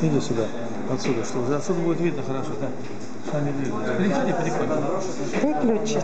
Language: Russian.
Иди сюда, отсюда, что отсюда будет видно хорошо, да. Сами двигаются. Переходи, переходи. Выключи.